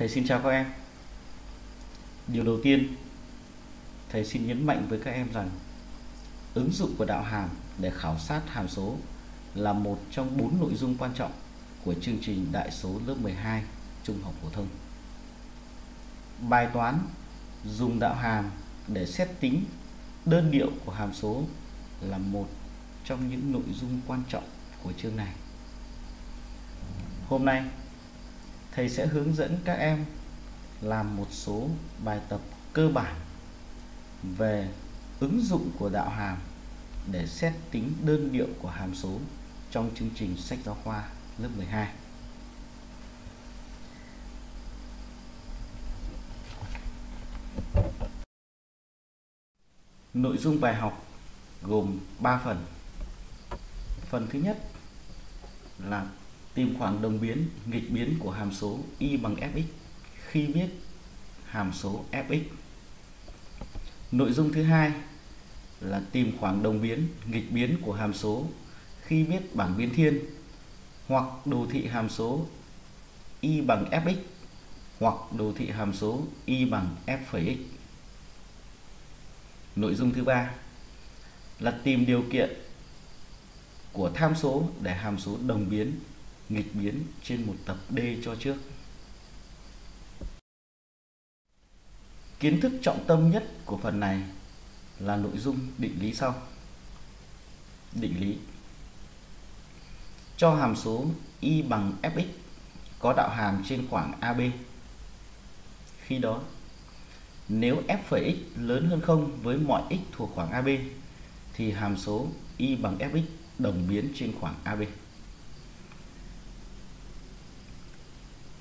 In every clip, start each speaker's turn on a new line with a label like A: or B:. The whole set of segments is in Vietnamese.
A: Thầy xin chào các em. Điều đầu tiên, thầy xin nhấn mạnh với các em rằng ứng dụng của đạo hàm để khảo sát hàm số là một trong bốn nội dung quan trọng của chương trình đại số lớp 12 trung học phổ thông. Bài toán dùng đạo hàm để xét tính đơn điệu của hàm số là một trong những nội dung quan trọng của chương này. Hôm nay, thầy sẽ hướng dẫn các em làm một số bài tập cơ bản về ứng dụng của đạo hàm để xét tính đơn điệu của hàm số trong chương trình sách giáo khoa lớp 12. Nội dung bài học gồm 3 phần. Phần thứ nhất là tìm khoảng đồng biến nghịch biến của hàm số y bằng fx khi viết hàm số fx. Nội dung thứ hai là tìm khoảng đồng biến nghịch biến của hàm số khi viết bảng biến thiên hoặc đồ thị hàm số y bằng fx hoặc đồ thị hàm số y bằng f phẩy x. Nội dung thứ ba là tìm điều kiện của tham số để hàm số đồng biến, nghịch biến trên một tập D cho trước. Kiến thức trọng tâm nhất của phần này là nội dung định lý sau. Định lý cho hàm số y bằng fx có đạo hàm trên khoảng AB. Khi đó, nếu f phẩy x lớn hơn 0 với mọi x thuộc khoảng AB thì hàm số y bằng fx đồng biến trên khoảng AB.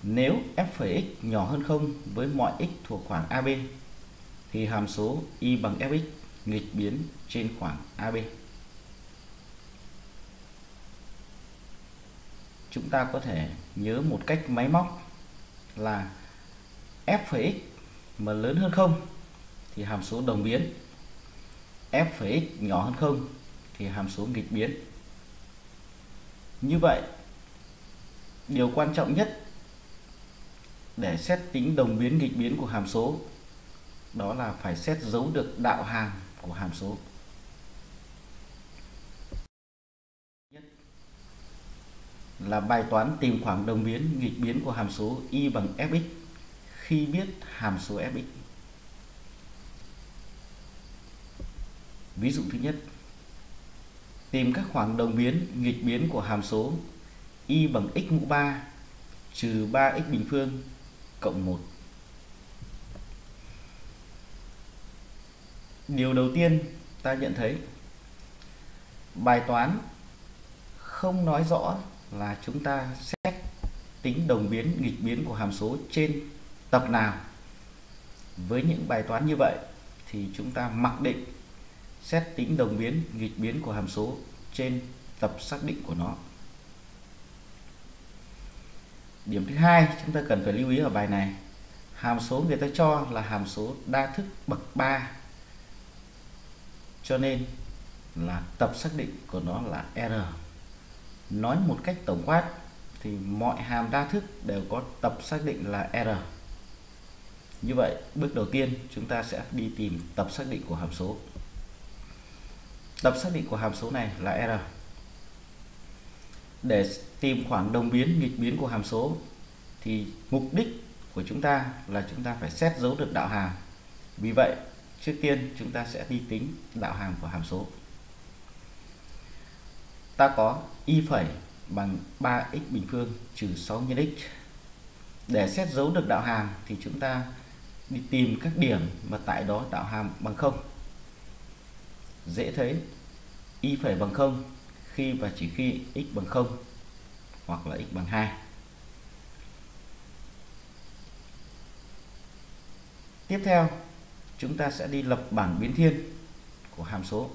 A: Nếu f x nhỏ hơn 0 với mọi x thuộc khoảng AB thì hàm số y bằng fx nghịch biến trên khoảng AB. Chúng ta có thể nhớ một cách máy móc là f x mà lớn hơn 0 thì hàm số đồng biến. f x nhỏ hơn 0 thì hàm số nghịch biến. Như vậy, điều quan trọng nhất để xét tính đồng biến nghịch biến của hàm số đó là phải xét dấu được đạo hàm của hàm số. Nhất là bài toán tìm khoảng đồng biến nghịch biến của hàm số y bằng fx khi biết hàm số fx. Ví dụ thứ nhất, tìm các khoảng đồng biến nghịch biến của hàm số y bằng x mũ 3 trừ 3x bình phương cộng 1. Điều đầu tiên ta nhận thấy, bài toán không nói rõ là chúng ta xét tính đồng biến, nghịch biến của hàm số trên tập nào. Với những bài toán như vậy thì chúng ta mặc định xét tính đồng biến, nghịch biến của hàm số trên tập xác định của nó. Điểm thứ hai, chúng ta cần phải lưu ý ở bài này, hàm số người ta cho là hàm số đa thức bậc 3 cho nên là tập xác định của nó là R. Nói một cách tổng quát thì mọi hàm đa thức đều có tập xác định là R. Như vậy, bước đầu tiên chúng ta sẽ đi tìm tập xác định của hàm số. Tập xác định của hàm số này là R. Để tìm khoảng đồng biến, nghịch biến của hàm số, thì mục đích của chúng ta là chúng ta phải xét dấu được đạo hàm. Vì vậy, trước tiên chúng ta sẽ đi tính đạo hàm của hàm số. Ta có y phẩy bằng 3x bình phương trừ 6 nhân x. Để xét dấu được đạo hàm thì chúng ta đi tìm các điểm mà tại đó đạo hàm bằng không. Dễ thấy, y phẩy bằng không khi và chỉ khi x bằng 0 hoặc là x bằng 2. Tiếp theo, chúng ta sẽ đi lập bảng biến thiên của hàm số.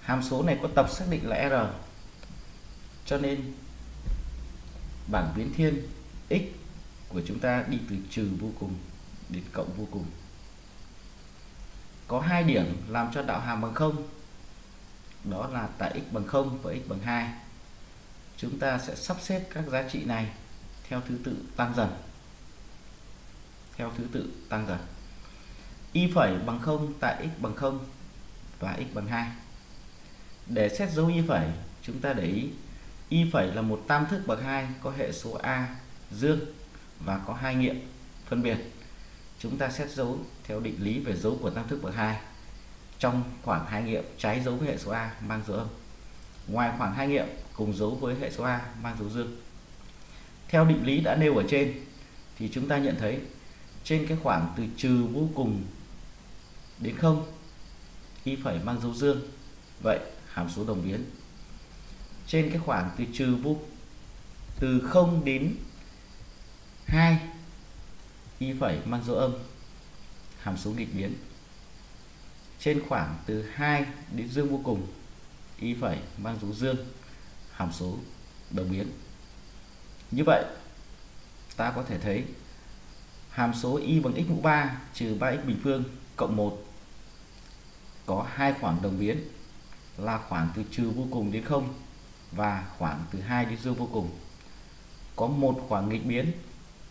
A: Hàm số này có tập xác định là R. Cho nên bảng biến thiên x của chúng ta đi từ trừ vô cùng đến cộng vô cùng. Có hai điểm làm cho đạo hàm bằng không đó là tại x bằng 0 và x bằng 2 chúng ta sẽ sắp xếp các giá trị này theo thứ tự tăng dần. Theo thứ tự tăng dần. Y phẩy bằng 0 tại x bằng 0 và x bằng 2 để xét dấu y phẩy, chúng ta để ý, y phẩy là một tam thức bậc 2 có hệ số a, dương và có hai nghiệm phân biệt. Chúng ta xét dấu theo định lý về dấu của tam thức bậc 2 trong khoảng hai nghiệm trái dấu với hệ số a mang dấu âm. Ngoài khoảng hai nghiệm cùng dấu với hệ số a mang dấu dương. Theo định lý đã nêu ở trên, thì chúng ta nhận thấy trên cái khoảng từ trừ vô cùng đến không, y phẩy mang dấu dương. Vậy, hàm số đồng biến. Trên cái khoảng từ trừ vô, từ 0 đến 2 y phẩy mang dấu âm, hàm số nghịch biến. Trên khoảng từ 2 đến dương vô cùng, y phẩy mang dấu dương hàm số đồng biến như vậy, ta có thể thấy hàm số y bằng x mũ 3 trừ 3x bình phương cộng 1 có hai khoảng đồng biến là khoảng từ trừ vô cùng đến 0 và khoảng từ 2 đến dương vô cùng. Có một khoảng nghịch biến,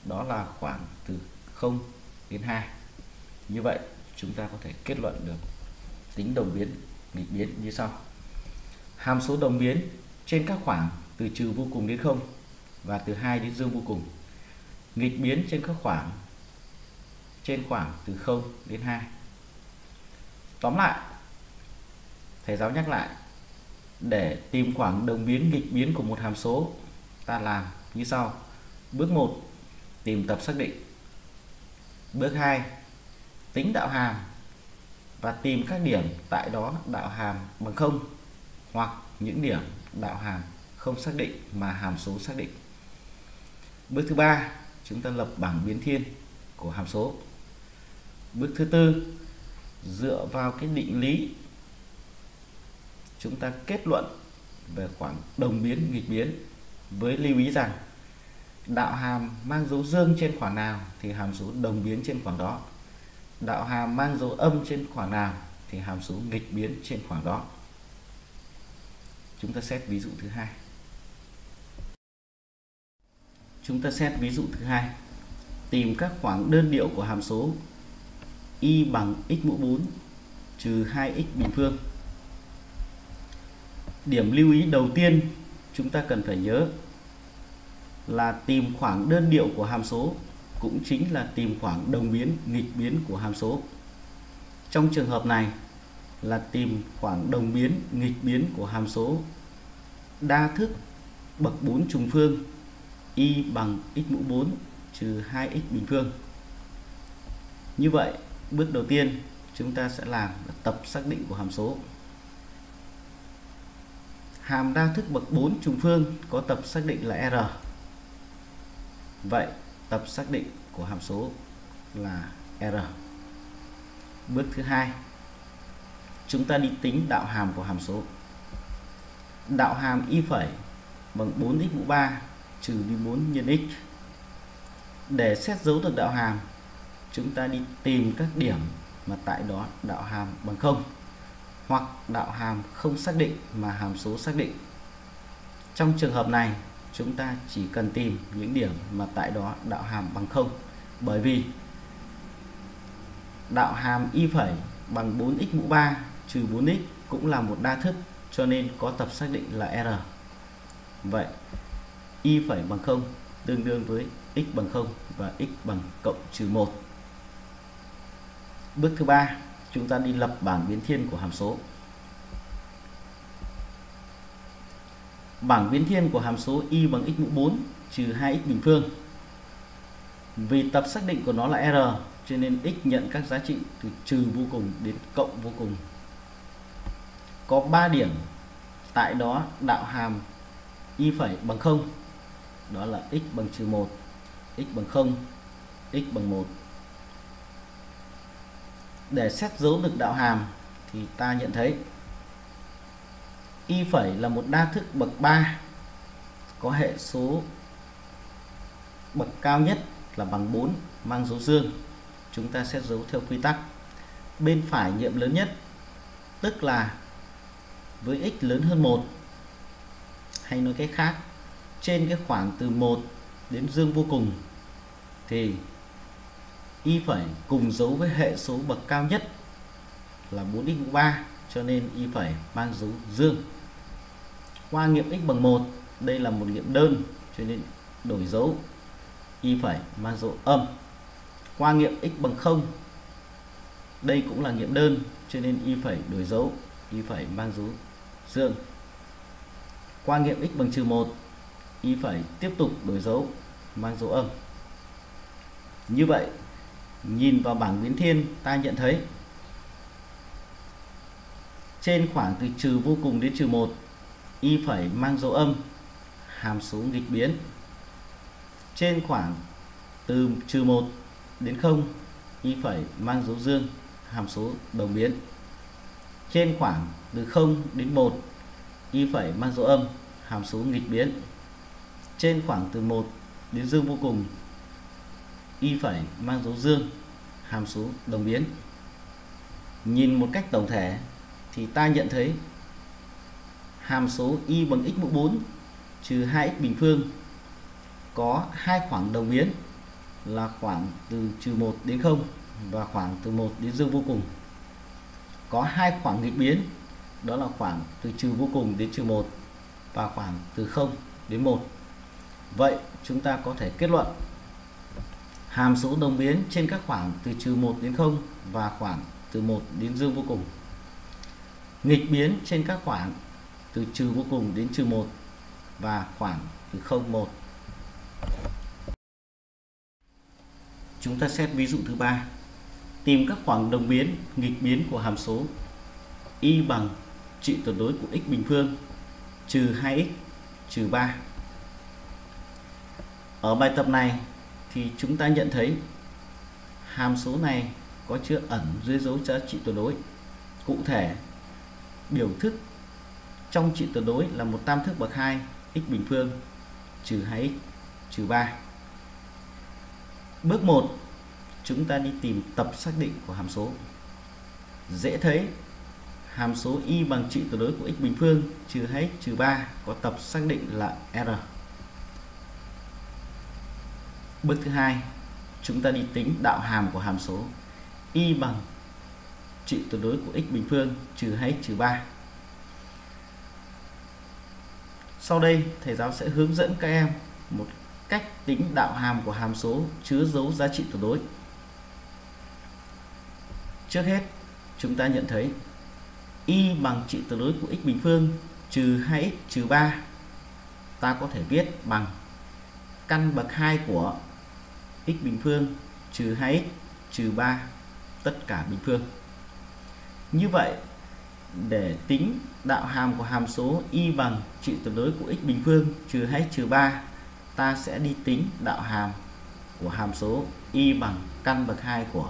A: đó là khoảng từ 0 đến 2. Như vậy, chúng ta có thể kết luận được tính đồng biến nghịch biến như sau. Hàm số đồng biến trên các khoảng từ trừ vô cùng đến không và từ 2 đến dương vô cùng. Nghịch biến trên các khoảng trên khoảng từ 0 đến 2. Tóm lại, thầy giáo nhắc lại, để tìm khoảng đồng biến nghịch biến của một hàm số, ta làm như sau. Bước 1, tìm tập xác định. Bước 2, tính đạo hàm và tìm các điểm tại đó đạo hàm bằng 0 hoặc những điểm đạo hàm không xác định mà hàm số xác định. Bước thứ ba, chúng ta lập bảng biến thiên của hàm số. Bước thứ tư, dựa vào cái định lý chúng ta kết luận về khoảng đồng biến nghịch biến với lưu ý rằng đạo hàm mang dấu dương trên khoảng nào thì hàm số đồng biến trên khoảng đó đạo hàm mang dấu âm trên khoảng nào thì hàm số nghịch biến trên khoảng đó chúng ta xét ví dụ thứ hai. Chúng ta xét ví dụ thứ hai. Tìm các khoảng đơn điệu của hàm số y bằng x mũ 4 trừ 2x bình phương. Điểm lưu ý đầu tiên chúng ta cần phải nhớ là tìm khoảng đơn điệu của hàm số cũng chính là tìm khoảng đồng biến, nghịch biến của hàm số. Trong trường hợp này là tìm khoảng đồng biến, nghịch biến của hàm số đa thức bậc 4 trùng phương, y bằng x mũ 4 trừ 2x bình phương. Như vậy, bước đầu tiên chúng ta sẽ làm tập xác định của hàm số. Hàm đa thức bậc 4 trùng phương có tập xác định là r. Vậy, tập xác định của hàm số là r. Bước thứ hai chúng ta đi tính đạo hàm của hàm số đạo hàm y phẩy bằng 4x mũ 3 trừ đi 4 nhân x để xét dấu được đạo hàm chúng ta đi tìm các điểm mà tại đó đạo hàm bằng 0 hoặc đạo hàm không xác định mà hàm số xác định. Trong trường hợp này, chúng ta chỉ cần tìm những điểm mà tại đó đạo hàm bằng 0 bởi vì đạo hàm y phẩy bằng 4x mũ 3 trừ 4x cũng là một đa thức cho nên có tập xác định là R. Vậy y phẩy bằng 0 tương đương với x bằng 0 và x bằng cộng trừ 1. Bước thứ ba, chúng ta đi lập bảng biến thiên của hàm số. Bảng biến thiên của hàm số y bằng x mũ 4 trừ 2x bình phương. Vì tập xác định của nó là r, cho nên x nhận các giá trị từ trừ vô cùng đến cộng vô cùng. Có 3 điểm tại đó đạo hàm y phẩy bằng 0 đó là x bằng trừ 1 x bằng 0 x bằng 1 để xét dấu được đạo hàm thì ta nhận thấy y phẩy là một đa thức bậc 3 có hệ số bậc cao nhất là bằng 4 mang dấu dương. Chúng ta xét dấu theo quy tắc. Bên phải nhiệm lớn nhất, tức là với x lớn hơn 1 hay nói cách khác trên cái khoảng từ 1 đến dương vô cùng thì y phải cùng dấu với hệ số bậc cao nhất là 4x mũ 3 cho nên y phải mang dấu dương. Qua nghiệm x bằng 1, đây là một nghiệm đơn cho nên đổi dấu y phải mang dấu âm. Qua nghiệm x bằng 0, đây cũng là nghiệm đơn cho nên y phải đổi dấu y phải mang dấu dương. Qua nghiệm x bằng trừ 1, y phải tiếp tục đổi dấu mang dấu âm. Như vậy, nhìn vào bảng biến thiên ta nhận thấy trên khoảng từ trừ vô cùng đến trừ 1 y phải mang dấu âm hàm số nghịch biến trên khoảng từ trừ 1 đến 0 y phải mang dấu dương hàm số đồng biến trên khoảng từ 0 đến 1 y phải mang dấu âm, hàm số nghịch biến trên khoảng từ 1 đến dương vô cùng, y phải mang dấu dương, hàm số đồng biến nhìn một cách tổng thể thì ta nhận thấy hàm số y bằng x mũ 4 trừ 2x bình phương có hai khoảng đồng biến là khoảng từ trừ 1 đến 0 và khoảng từ 1 đến dương vô cùng. Có hai khoảng nghịch biến. Đó là khoảng từ trừ vô cùng đến trừ 1 và khoảng từ 0 đến 1. Vậy chúng ta có thể kết luận hàm số đồng biến trên các khoảng từ trừ 1 đến 0 và khoảng từ 1 đến dương vô cùng. Nghịch biến trên các khoảng từ trừ vô cùng đến trừ 1 và khoảng từ 0 1 chúng ta xét ví dụ thứ ba tìm các khoảng đồng biến, nghịch biến của hàm số. Y bằng trị tuyệt đối của x bình phương, trừ 2x trừ 3 ở bài tập này thì chúng ta nhận thấy hàm số này có chứa ẩn dưới dấu giá trị tuyệt đối. Cụ thể, biểu thức trong trị tuyệt đối là một tam thức bậc 2 x bình phương, trừ 2x trừ 3 bước 1 chúng ta đi tìm tập xác định của hàm số. Dễ thấy, hàm số y bằng trị tuyệt đối của x bình phương trừ 2x trừ 3 có tập xác định là r. Bước thứ hai, chúng ta đi tính đạo hàm của hàm số y bằng trị tuyệt đối của x bình phương trừ 2x trừ 3 sau đây, thầy giáo sẽ hướng dẫn các em một cách tính đạo hàm của hàm số chứa dấu giá trị tuyệt đối trước hết, chúng ta nhận thấy y bằng trị tuyệt đối của x bình phương trừ 2x trừ 3 ta có thể viết bằng căn bậc 2 của x bình phương trừ 2x trừ 3 tất cả bình phương. Như vậy, để tính đạo hàm của hàm số y bằng trị tuyệt đối của x bình phương trừ 2x trừ 3 ta sẽ đi tính đạo hàm của hàm số y bằng căn bậc 2 của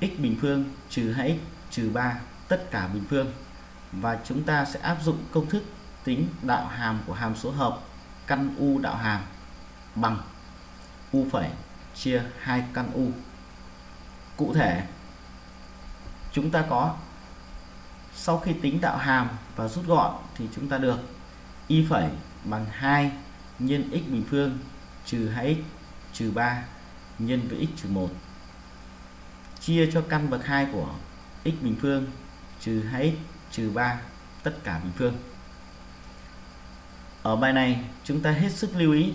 A: x bình phương trừ 2x trừ 3 tất cả bình phương. Và chúng ta sẽ áp dụng công thức tính đạo hàm của hàm số hợp căn u đạo hàm bằng u phẩy chia 2 căn u. Cụ thể, chúng ta có sau khi tính đạo hàm và rút gọn thì chúng ta được y phẩy bằng 2 nhân x bình phương trừ 2x trừ 3 nhân với x trừ 1 chia cho căn bậc 2 của x bình phương, trừ 2x trừ 3 tất cả bình phương. Ở bài này, chúng ta hết sức lưu ý,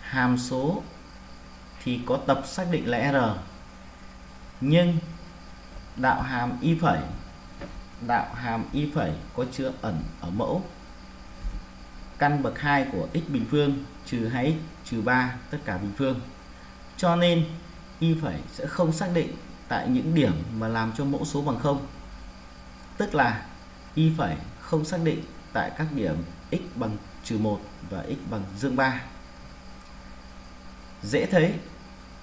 A: hàm số thì có tập xác định là r. Nhưng đạo hàm y phẩy, đạo hàm y phẩy có chứa ẩn ở mẫu. Căn bậc 2 của x bình phương, trừ 2x trừ 3 tất cả bình phương. Cho nên y phẩy sẽ không xác định tại những điểm mà làm cho mẫu số bằng 0 tức là, y phẩy không xác định tại các điểm x bằng trừ 1 và x bằng dương 3 dễ thấy,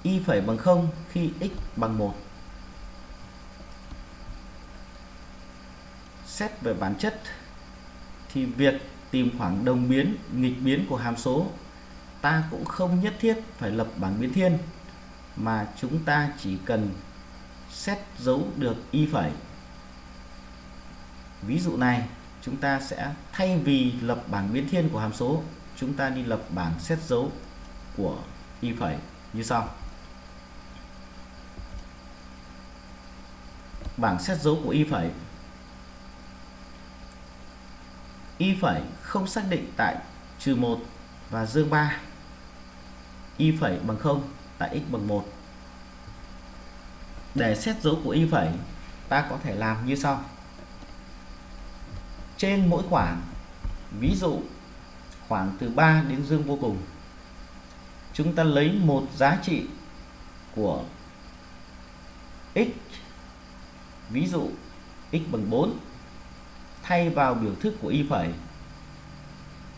A: y phẩy bằng 0 khi x bằng 1 xét về bản chất, thì việc tìm khoảng đồng biến, nghịch biến của hàm số, ta cũng không nhất thiết phải lập bảng biến thiên mà chúng ta chỉ cần xét dấu được y phẩy. Ví dụ này, chúng ta sẽ thay vì lập bảng biến thiên của hàm số, chúng ta đi lập bảng xét dấu của y phẩy như sau. Bảng xét dấu của y phẩy. Y phẩy không xác định tại trừ 1 và dương 3 y phẩy bằng 0 tại x bằng 1 để xét dấu của y phẩy ta có thể làm như sau. Trên mỗi khoảng, ví dụ khoảng từ 3 đến dương vô cùng, chúng ta lấy một giá trị của x, ví dụ x bằng 4 thay vào biểu thức của y phẩy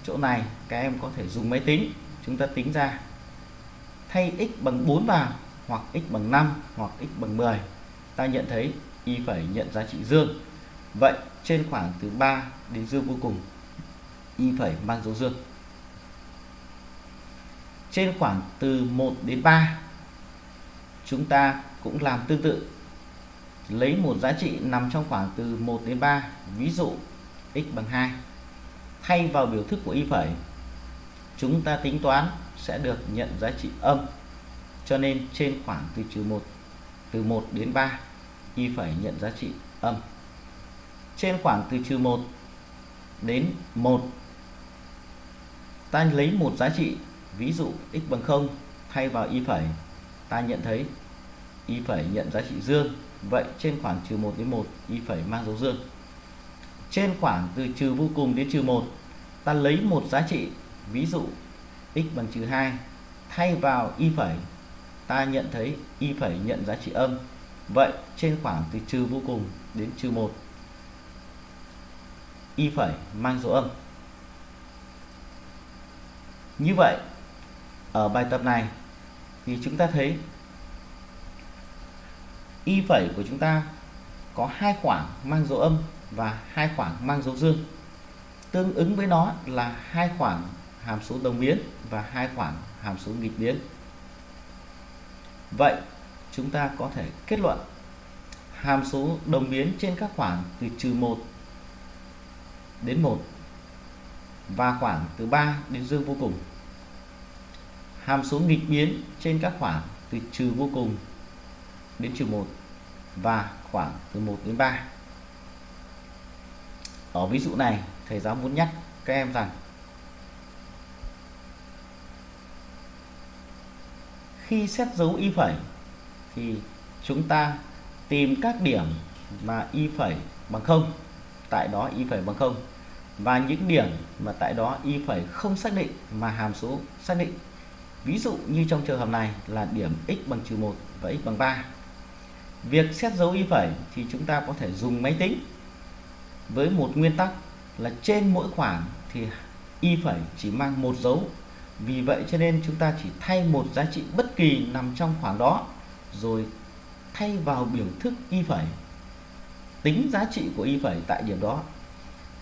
A: chỗ này các em có thể dùng máy tính, chúng ta tính ra thay x bằng 4 vào, hoặc x bằng 5 hoặc x bằng 10 ta nhận thấy y phải nhận giá trị dương. Vậy trên khoảng từ 3 đến dương vô cùng, y phải mang dấu dương. Trên khoảng từ 1 đến 3 chúng ta cũng làm tương tự. Lấy một giá trị nằm trong khoảng từ 1 đến 3 ví dụ x bằng 2 thay vào biểu thức của y phẩy chúng ta tính toán sẽ được nhận giá trị âm. Cho nên trên khoảng từ trừ 1 từ 1 đến 3 y phải nhận giá trị âm. Trên khoảng từ trừ 1 đến 1 ta lấy một giá trị, ví dụ x bằng 0 thay vào y phẩy ta nhận thấy, y phẩy nhận giá trị dương. Vậy trên khoảng trừ 1 đến 1 y phẩy mang dấu dương. Trên khoảng từ trừ vô cùng đến trừ 1 ta lấy một giá trị, ví dụ x bằng trừ 2 thay vào y phẩy, ta nhận thấy y phẩy nhận giá trị âm. Vậy trên khoảng từ trừ vô cùng đến trừ 1 y phẩy mang dấu âm. Như vậy, ở bài tập này thì chúng ta thấy y phẩy của chúng ta có hai khoảng mang dấu âm và hai khoảng mang dấu dương. Tương ứng với nó là hai khoảng hàm số đồng biến và hai khoảng hàm số nghịch biến vậy, chúng ta có thể kết luận hàm số đồng biến trên các khoảng từ trừ 1 đến 1 và khoảng từ 3 đến dương vô cùng. Hàm số nghịch biến trên các khoảng từ trừ vô cùng đến trừ 1 và khoảng từ 1 đến 3 ở ví dụ này, thầy giáo muốn nhắc các em rằng khi xét dấu y phẩy thì chúng ta tìm các điểm mà y phẩy bằng không, tại đó y phẩy bằng không. Và những điểm mà tại đó y phẩy không xác định mà hàm số xác định. Ví dụ như trong trường hợp này là điểm x bằng trừ 1 và x bằng 3 việc xét dấu y phẩy thì chúng ta có thể dùng máy tính. Với một nguyên tắc là trên mỗi khoảng thì y phẩy chỉ mang một dấu. Vì vậy cho nên chúng ta chỉ thay một giá trị bất kỳ nằm trong khoảng đó, rồi thay vào biểu thức y phẩy. Tính giá trị của y phẩy tại điểm đó.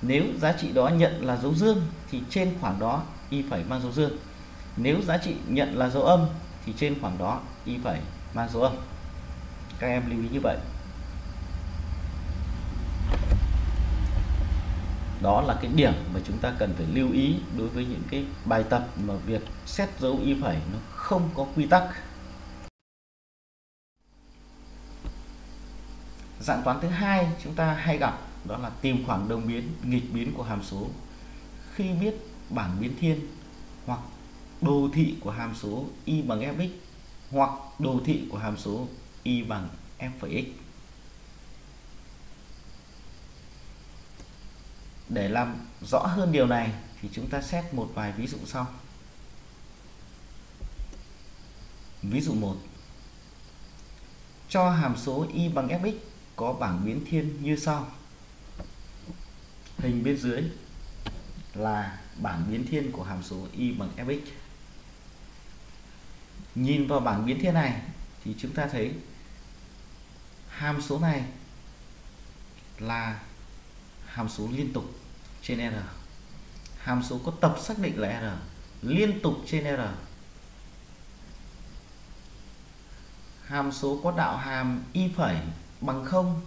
A: Nếu giá trị đó nhận là dấu dương, thì trên khoảng đó y phẩy mang dấu dương. Nếu giá trị nhận là dấu âm, thì trên khoảng đó y phẩy mang dấu âm. Các em lưu ý như vậy. Đó là cái điểm mà chúng ta cần phải lưu ý đối với những cái bài tập mà việc xét dấu y phẩy nó không có quy tắc. Dạng toán thứ hai chúng ta hay gặp đó là tìm khoảng đồng biến, nghịch biến của hàm số. Khi biết bảng biến thiên hoặc đồ thị của hàm số y bằng fx hoặc đồ thị của hàm số y bằng f phẩy x. để làm rõ hơn điều này thì chúng ta xét một vài ví dụ sau. Ví dụ 1 cho hàm số y bằng fx có bảng biến thiên như sau. Hình bên dưới là bảng biến thiên của hàm số y bằng fx. Nhìn vào bảng biến thiên này thì chúng ta thấy hàm số này là hàm số liên tục trên R. Hàm số có tập xác định là R. Liên tục trên R. Hàm số có đạo hàm y phẩy bằng 0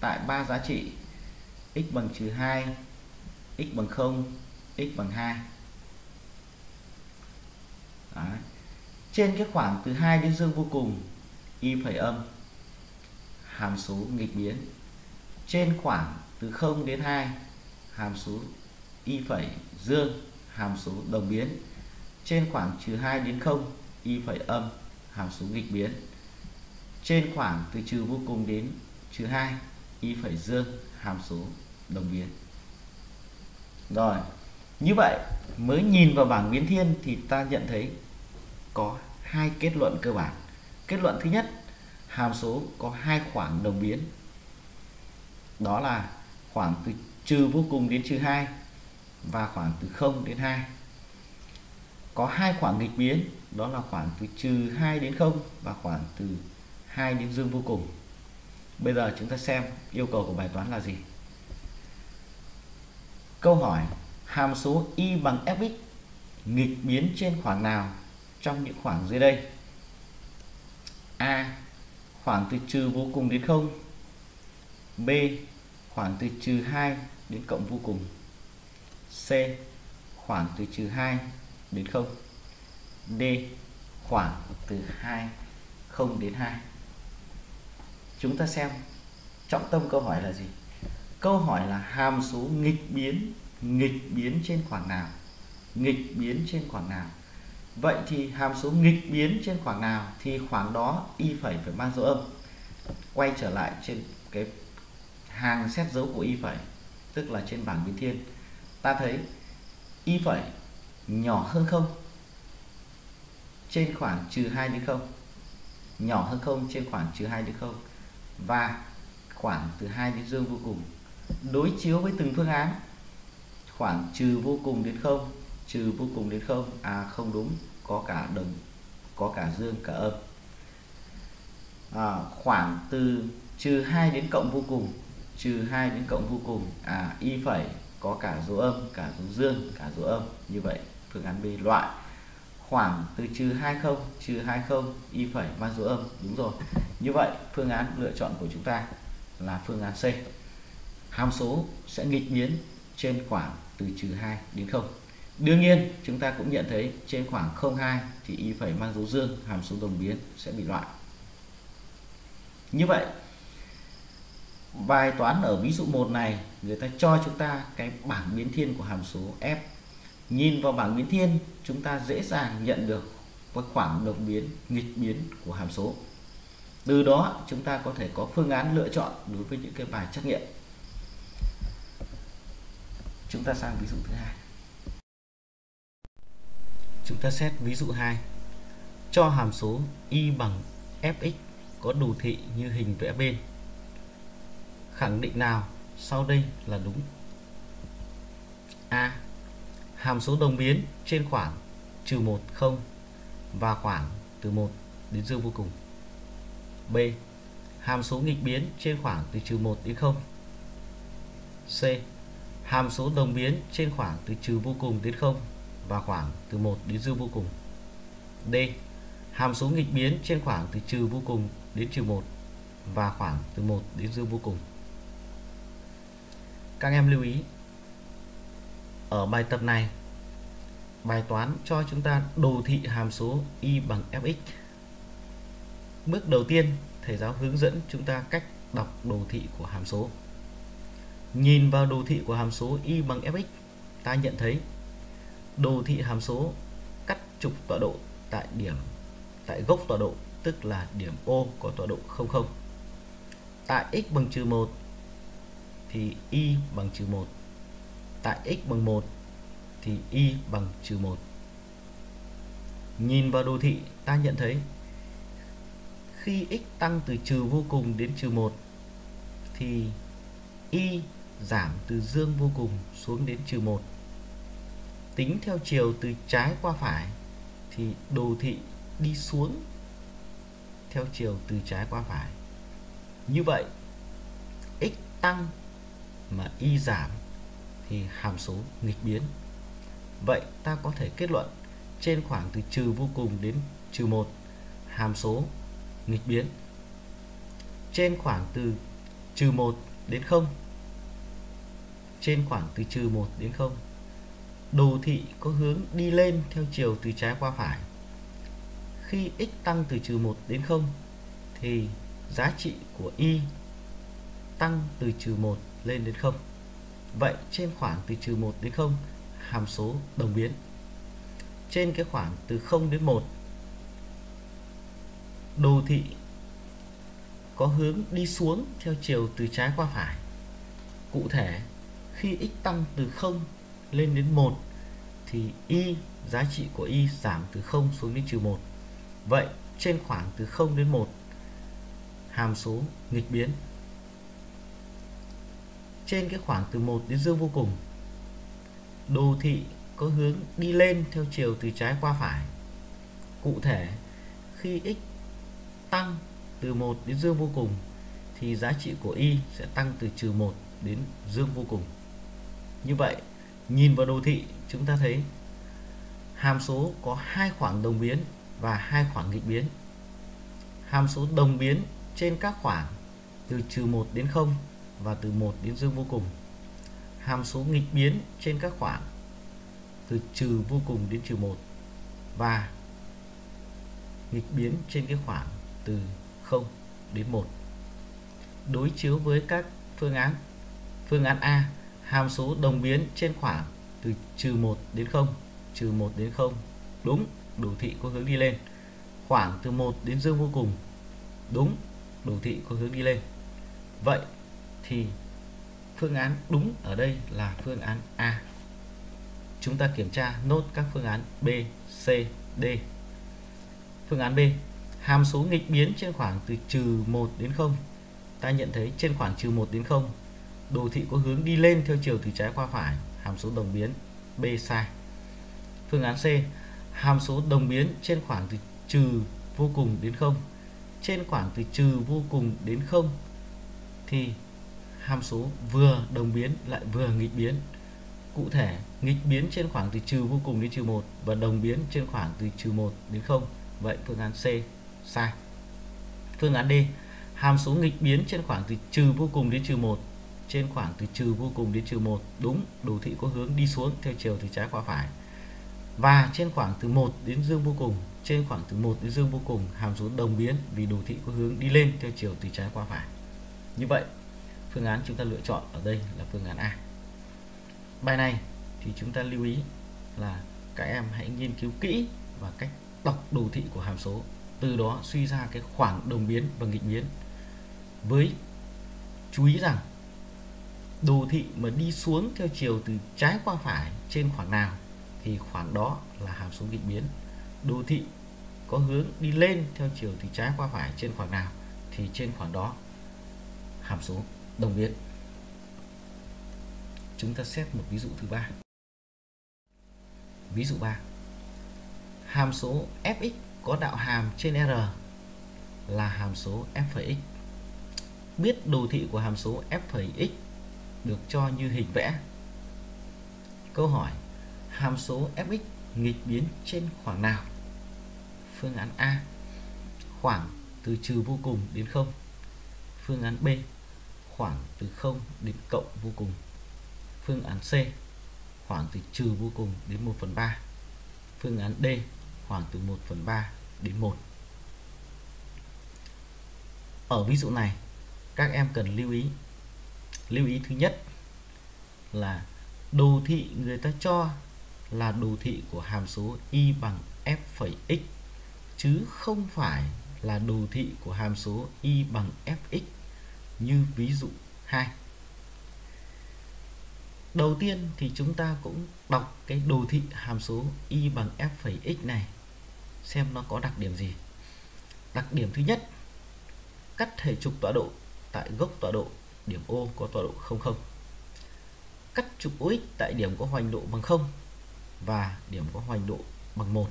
A: tại ba giá trị x bằng trừ 2 x bằng 0 x bằng 2 Đấy. trên cái khoảng từ 2 đến dương vô cùng, y phẩy âm, hàm số nghịch biến. Trên khoảng từ 0 đến 2 hàm số y phẩy dương hàm số đồng biến. Trên khoảng trừ 2 đến 0 y phẩy âm hàm số nghịch biến. Trên khoảng từ trừ vô cùng đến trừ 2 y phẩy dương hàm số đồng biến. Rồi, như vậy, mới nhìn vào bảng biến thiên thì ta nhận thấy có hai kết luận cơ bản. Kết luận thứ nhất, hàm số có hai khoảng đồng biến. Đó là khoảng từ trừ vô cùng đến trừ 2 và khoảng từ 0 đến 2 có hai khoảng nghịch biến, đó là khoảng từ trừ 2 đến 0 và khoảng từ 2 đến dương vô cùng. Bây giờ chúng ta xem yêu cầu của bài toán là gì. Câu hỏi, hàm số y bằng fx nghịch biến trên khoảng nào trong những khoảng dưới đây? A, khoảng từ trừ vô cùng đến 0 b khoảng từ trừ 2 đến cộng vô cùng. C khoảng từ trừ 2 đến 0 D khoảng từ 2 0 đến 2 chúng ta xem trọng tâm câu hỏi là gì? Câu hỏi là hàm số nghịch biến nghịch biến trên khoảng nào? Nghịch biến trên khoảng nào? Vậy thì hàm số nghịch biến trên khoảng nào thì khoảng đó y phẩy phải mang dấu âm quay trở lại trên cái hàng xét dấu của y phẩy tức là trên bảng biến thiên. Ta thấy y phẩy nhỏ hơn không? Trên khoảng trừ 2 đến 0 nhỏ hơn không trên khoảng trừ 2 đến 0 và khoảng từ 2 đến dương vô cùng. Đối chiếu với từng phương án khoảng trừ vô cùng đến 0 trừ vô cùng đến 0 à không đúng có cả đồng có cả dương cả âm. À, khoảng từ trừ 2 đến cộng vô cùng trừ 2 đến cộng vô cùng. À y phẩy có cả dấu âm, cả dấu dương, cả dấu âm. Như vậy, phương án B loại. Khoảng từ trừ 20 trừ 20 y phẩy mang dấu âm. Đúng rồi. Như vậy, phương án lựa chọn của chúng ta là phương án C. Hàm số sẽ nghịch biến trên khoảng từ trừ 2 đến 0 đương nhiên, chúng ta cũng nhận thấy trên khoảng 02 thì y phẩy mang dấu dương, hàm số đồng biến sẽ bị loại. Như vậy bài toán ở ví dụ 1 này, người ta cho chúng ta cái bảng biến thiên của hàm số f. Nhìn vào bảng biến thiên, chúng ta dễ dàng nhận được cái khoảng đồng biến, nghịch biến của hàm số. Từ đó, chúng ta có thể có phương án lựa chọn đối với những cái bài trắc nghiệm. Chúng ta sang ví dụ thứ hai. Chúng ta xét ví dụ 2 cho hàm số y bằng fx có đồ thị như hình vẽ bên khẳng định nào sau đây là đúng? A. Hàm số đồng biến trên khoảng trừ 1 0 và khoảng từ 1 đến dương vô cùng. B. Hàm số nghịch biến trên khoảng từ trừ 1 đến 0 c. Hàm số đồng biến trên khoảng từ trừ vô cùng đến 0 và khoảng từ 1 đến dương vô cùng. D. Hàm số nghịch biến trên khoảng từ trừ vô cùng đến trừ 1 và khoảng từ 1 đến dương vô cùng các em lưu ý, ở bài tập này, bài toán cho chúng ta đồ thị hàm số y bằng fx. Bước đầu tiên, thầy giáo hướng dẫn chúng ta cách đọc đồ thị của hàm số. Nhìn vào đồ thị của hàm số y bằng fx, ta nhận thấy đồ thị hàm số cắt trục tọa độ tại điểm, tại gốc tọa độ, tức là điểm O có tọa độ 00 tại x bằng trừ 1 thì y bằng trừ 1 tại x bằng 1 thì y bằng trừ 1 nhìn vào đồ thị, ta nhận thấy khi x tăng từ trừ vô cùng đến trừ 1 thì y giảm từ dương vô cùng xuống đến trừ 1 tính theo chiều từ trái qua phải thì đồ thị đi xuống theo chiều từ trái qua phải. Như vậy, x tăng mà y giảm thì hàm số nghịch biến. Vậy ta có thể kết luận trên khoảng từ trừ vô cùng đến trừ 1 hàm số nghịch biến. Trên khoảng từ trừ 1 đến 0 trên khoảng từ trừ 1 đến 0 đồ thị có hướng đi lên theo chiều từ trái qua phải. Khi x tăng từ trừ 1 đến 0 thì giá trị của y tăng từ trừ 1 lên đến 0. Vậy trên khoảng từ trừ 1 đến 0 hàm số đồng biến. Trên cái khoảng từ 0 đến 1 đồ thị có hướng đi xuống theo chiều từ trái qua phải. Cụ thể, khi x tăng từ 0 lên đến 1 thì y giá trị của y giảm từ 0 xuống đến trừ 1. Vậy trên khoảng từ 0 đến 1 hàm số nghịch biến. Trên cái khoảng từ 1 đến dương vô cùng đồ thị có hướng đi lên theo chiều từ trái qua phải. Cụ thể, khi x tăng từ 1 đến dương vô cùng thì giá trị của y sẽ tăng từ trừ 1 đến dương vô cùng. Như vậy, nhìn vào đồ thị chúng ta thấy hàm số có hai khoảng đồng biến và hai khoảng nghịch biến. Hàm số đồng biến trên các khoảng từ trừ 1 đến 0 và từ 1 đến dương vô cùng. Hàm số nghịch biến trên các khoảng từ trừ vô cùng đến trừ 1 và nghịch biến trên cái khoảng từ 0 đến 1. Đối chiếu với các phương án. Phương án A, hàm số đồng biến trên khoảng từ trừ 1 đến 0, trừ 1 đến 0. Đúng, đồ thị có hướng đi lên. Khoảng từ 1 đến dương vô cùng. Đúng, đồ thị có hướng đi lên. Vậy thì phương án đúng ở đây là phương án A. Chúng ta kiểm tra nốt các phương án B, C, D. Phương án B, hàm số nghịch biến trên khoảng từ trừ 1 đến 0. Ta nhận thấy trên khoảng trừ 1 đến 0, đồ thị có hướng đi lên theo chiều từ trái qua phải, hàm số đồng biến B sai. Phương án C, hàm số đồng biến trên khoảng từ trừ vô cùng đến 0. Trên khoảng từ trừ vô cùng đến 0 thì hàm số vừa đồng biến lại vừa nghịch biến. Cụ thể, nghịch biến trên khoảng từ trừ vô cùng đến trừ 1 và đồng biến trên khoảng từ trừ 1 đến 0. Vậy phương án C sai. Phương án D, hàm số nghịch biến trên khoảng từ trừ vô cùng đến trừ 1 trên khoảng từ trừ vô cùng đến trừ 1 đúng đồ thị có hướng đi xuống theo chiều từ trái qua phải và trên khoảng từ 1 đến dương vô cùng trên khoảng từ 1 đến dương vô cùng hàm số đồng biến vì đồ thị có hướng đi lên theo chiều từ trái qua phải như vậy phương án chúng ta lựa chọn ở đây là phương án A. Bài này thì chúng ta lưu ý là các em hãy nghiên cứu kỹ và cách đọc đồ thị của hàm số, từ đó suy ra cái khoảng đồng biến và nghịch biến. Với chú ý rằng, đồ thị mà đi xuống theo chiều từ trái qua phải trên khoảng nào thì khoảng đó là hàm số nghịch biến. Đồ thị có hướng đi lên theo chiều từ trái qua phải trên khoảng nào thì trên khoảng đó hàm số đồng biến chúng ta xét một ví dụ thứ ba. Ví dụ 3 hàm số fx có đạo hàm trên r là hàm số f phẩy x. Biết đồ thị của hàm số f phẩy x được cho như hình vẽ. Câu hỏi, hàm số fx nghịch biến trên khoảng nào? Phương án a, khoảng từ trừ vô cùng đến 0 phương án b khoảng từ 0 đến cộng vô cùng. Phương án c, khoảng từ trừ vô cùng đến 1 phần 3 phương án d, khoảng từ 1 phần 3 đến 1 ở ví dụ này, các em cần lưu ý. Lưu ý thứ nhất là đồ thị người ta cho là đồ thị của hàm số y bằng f'x chứ không phải là đồ thị của hàm số y bằng fx như ví dụ 2 đầu tiên thì chúng ta cũng đọc cái đồ thị hàm số y bằng f phẩy x này, xem nó có đặc điểm gì. Đặc điểm thứ nhất, cắt thể trục tọa độ tại gốc tọa độ điểm O có tọa độ 00 cắt trục OX tại điểm có hoành độ bằng 0 và điểm có hoành độ bằng 1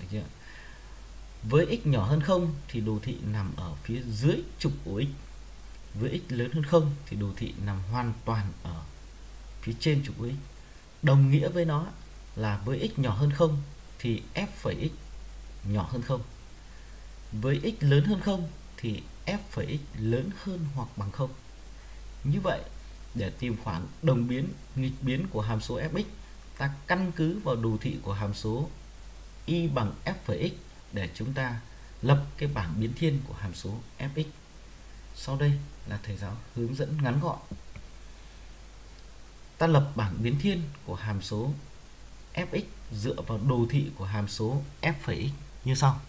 A: Được chưa? Với x nhỏ hơn 0 thì đồ thị nằm ở phía dưới trục của x. Với x lớn hơn 0 thì đồ thị nằm hoàn toàn ở phía trên trục của x. Đồng nghĩa với nó là với x nhỏ hơn 0 thì f x nhỏ hơn 0 với x lớn hơn 0 thì f x lớn hơn hoặc bằng 0 như vậy, để tìm khoảng đồng biến, nghịch biến của hàm số fx, ta căn cứ vào đồ thị của hàm số y bằng f x để chúng ta lập cái bảng biến thiên của hàm số fx. Sau đây là thầy giáo hướng dẫn ngắn gọn. Ta lập bảng biến thiên của hàm số fx dựa vào đồ thị của hàm số f phẩy x như sau.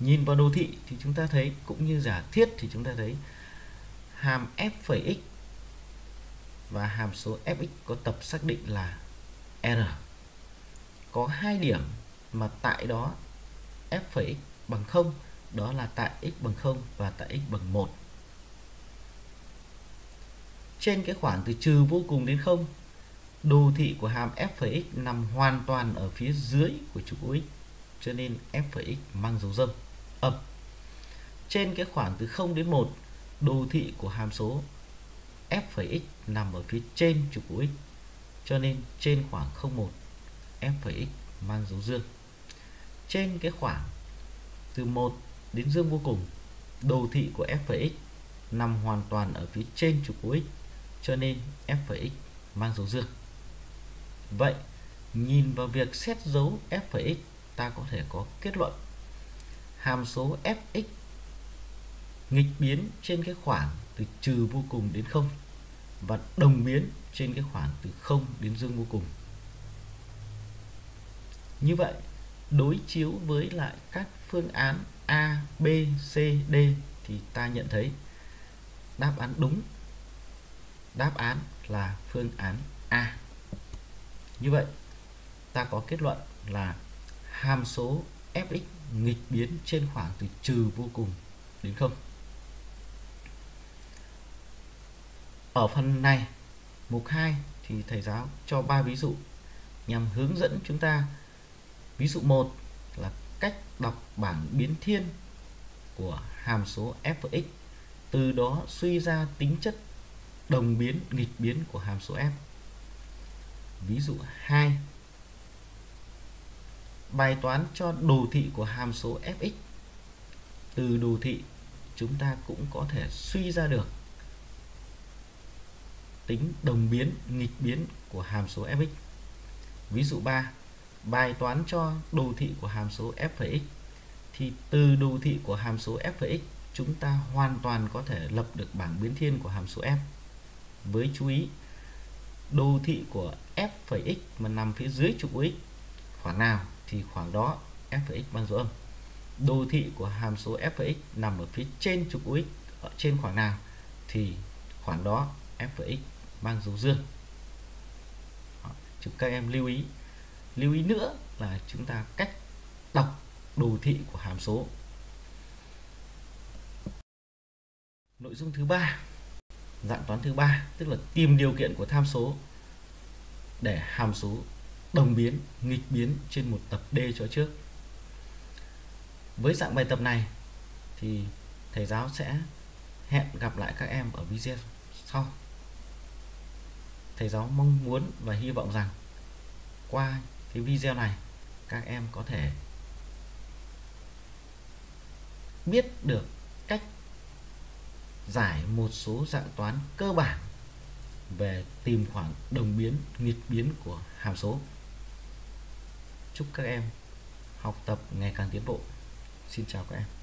A: Nhìn vào đồ thị thì chúng ta thấy, cũng như giả thiết thì chúng ta thấy, hàm f phẩy x và hàm số fx có tập xác định là r. Có hai điểm mà tại đó f phẩy bằng 0 đó là tại x bằng 0 và tại x bằng 1. Trên cái khoảng từ trừ vô cùng đến 0, đồ thị của hàm f phẩy x nằm hoàn toàn ở phía dưới của trục x, cho nên f phẩy x mang dấu dâm âm. Trên cái khoảng từ 0 đến 1, đồ thị của hàm số f phẩy x nằm ở phía trên trục của x, cho nên trên khoảng 01 f phẩy x mang dấu dương. Trên cái khoảng từ 1 đến dương vô cùng, đồ thị của f x nằm hoàn toàn ở phía trên trục của x, cho nên f x mang dấu dương. Vậy, nhìn vào việc xét dấu f x, ta có thể có kết luận. Hàm số fx nghịch biến trên cái khoảng từ trừ vô cùng đến không và đồng biến trên cái khoảng từ 0 đến dương vô cùng. Như vậy đối chiếu với lại các phương án A, B, C, D thì ta nhận thấy đáp án đúng đáp án là phương án A. Như vậy ta có kết luận là hàm số fx nghịch biến trên khoảng từ trừ vô cùng đến không. Ở phần này mục 2 thì thầy giáo cho 3 ví dụ nhằm hướng dẫn chúng ta ví dụ 1 là cách đọc bảng biến thiên của hàm số f x từ đó suy ra tính chất đồng biến, nghịch biến của hàm số f. Ví dụ 2 bài toán cho đồ thị của hàm số fx. Từ đồ thị, chúng ta cũng có thể suy ra được tính đồng biến, nghịch biến của hàm số fx. Ví dụ 3 bài toán cho đồ thị của hàm số f x. Thì từ đồ thị của hàm số f x, chúng ta hoàn toàn có thể lập được bảng biến thiên của hàm số f. Với chú ý, đồ thị của f x mà nằm phía dưới trục x, khoảng nào thì khoảng đó f bằng x dấu âm. Đồ thị của hàm số f x nằm ở phía trên trục x, ở trên khoảng nào thì khoảng đó f x mang dấu dương. Chúc các em lưu ý lưu ý nữa là chúng ta cách đọc đồ thị của hàm số. Nội dung thứ ba, dạng toán thứ ba, tức là tìm điều kiện của tham số để hàm số đồng biến, nghịch biến trên một tập D cho trước. Với dạng bài tập này thì thầy giáo sẽ hẹn gặp lại các em ở video sau. Thầy giáo mong muốn và hy vọng rằng qua cái video này, các em có thể biết được cách giải một số dạng toán cơ bản về tìm khoảng đồng biến, nghịch biến của hàm số. Chúc các em học tập ngày càng tiến bộ. Xin chào các em.